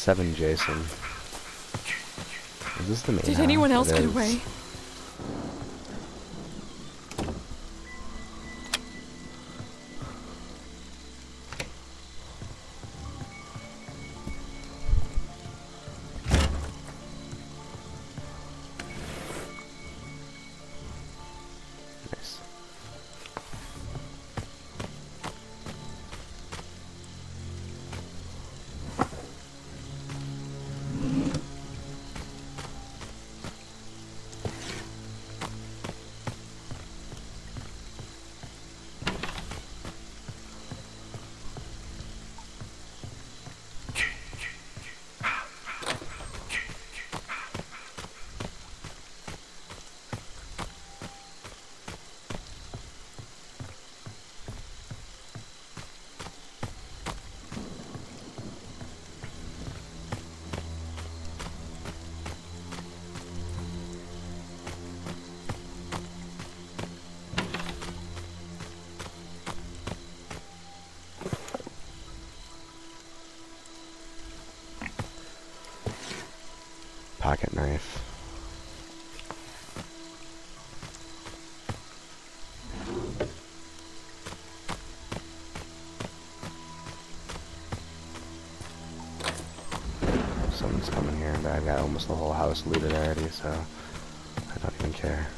7 Jason. Is this the main Did house? anyone It else get is. away? Pocket knife. Someone's coming here, but I've got almost the whole house looted already, so I don't even care.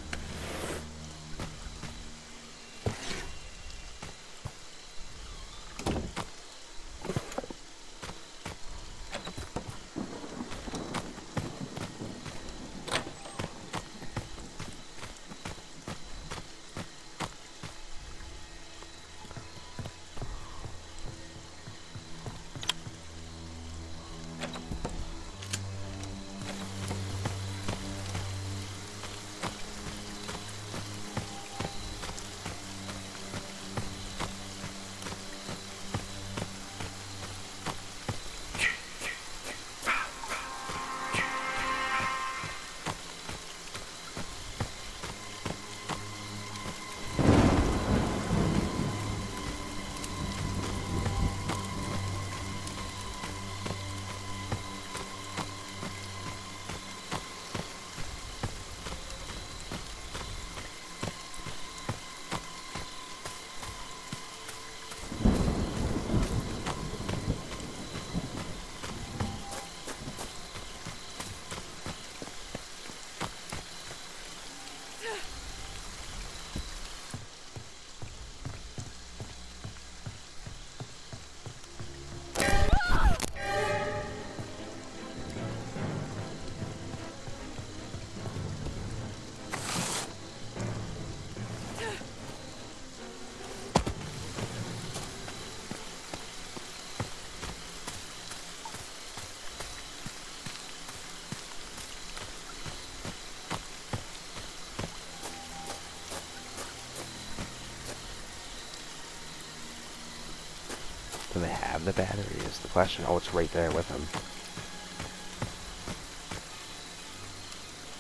The battery is the question. Oh, it's right there with them.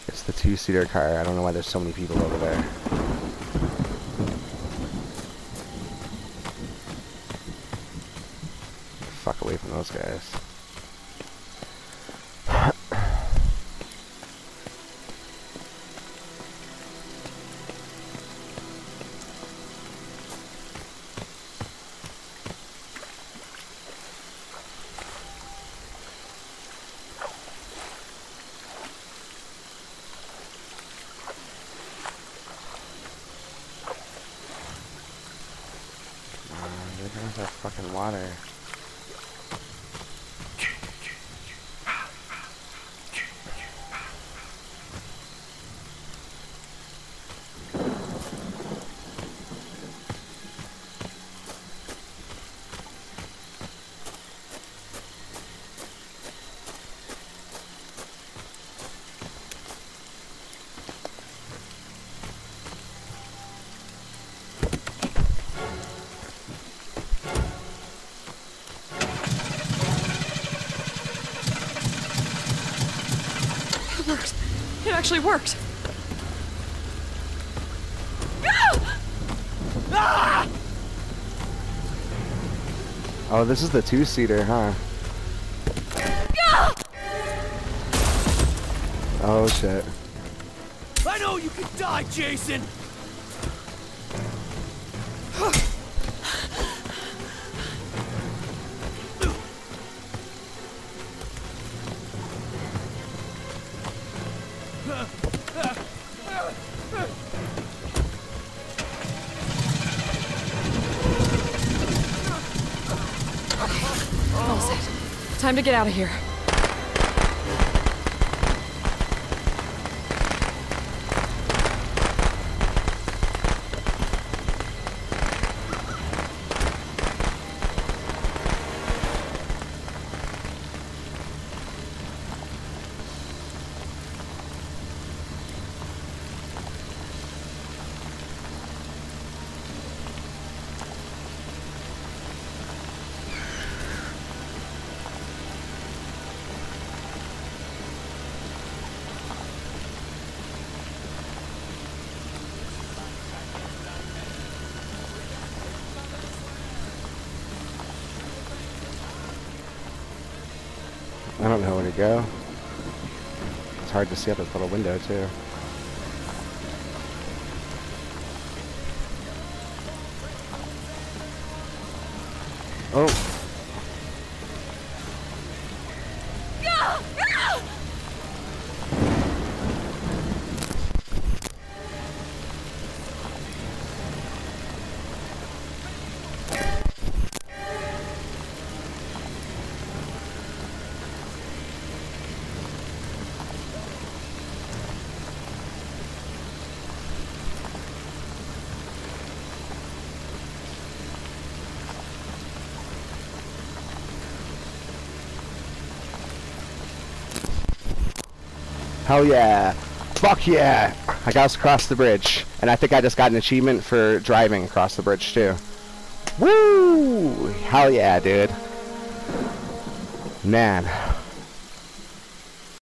It's the two-seater car. I don't know why there's so many people over there. Fuck away from those guys. That fucking water. actually worked. Oh, this is the two-seater, huh? Oh, shit. I know you can die, Jason! Time to get out of here. I don't know where to go. It's hard to see out this little window too. Hell yeah. Fuck yeah. I got us across the bridge. And I think I just got an achievement for driving across the bridge too. Woo! Hell yeah, dude. Man,